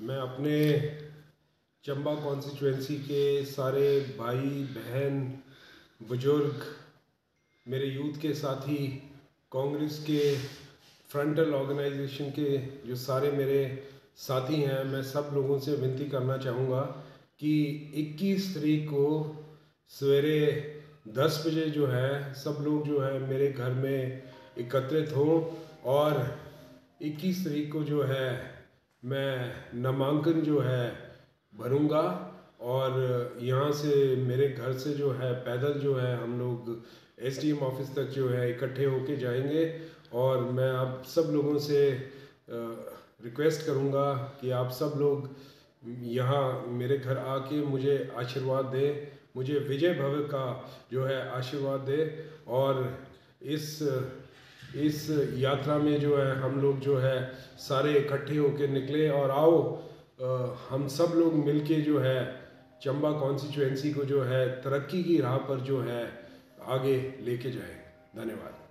मैं अपने चंबा कॉन्स्टिट्यूंसी के सारे भाई, बहन, बुज़ुर्ग, मेरे यूथ के साथी, कांग्रेस के फ्रंटल ऑर्गेनाइजेशन के जो सारे मेरे साथी हैं, मैं सब लोगों से विनती करना चाहूँगा कि 21 तारीख को सवेरे 10 बजे जो है, सब लोग जो है मेरे घर में एकत्रित हों और 21 तारीख को जो है मैं नामांकन जो है भरूँगा और यहाँ से मेरे घर से जो है पैदल जो है हम लोग एस डी एम ऑफ़िस तक जो है इकट्ठे होके जाएँगे और मैं आप सब लोगों से रिक्वेस्ट करूँगा कि आप सब लोग यहाँ मेरे घर आके मुझे आशीर्वाद दें, मुझे विजय भव का जो है आशीर्वाद दें और इस इस यात्रा में जो है, हम लोग जो है, सारे इकट्ठे होकर निकले और आओ। हम सब लोग मिलके जो है, चंबा कॉन्स्टिट्यूएंसी को जो है, तरक्की की राह पर जो है, आगे लेके जाए। धन्यवाद।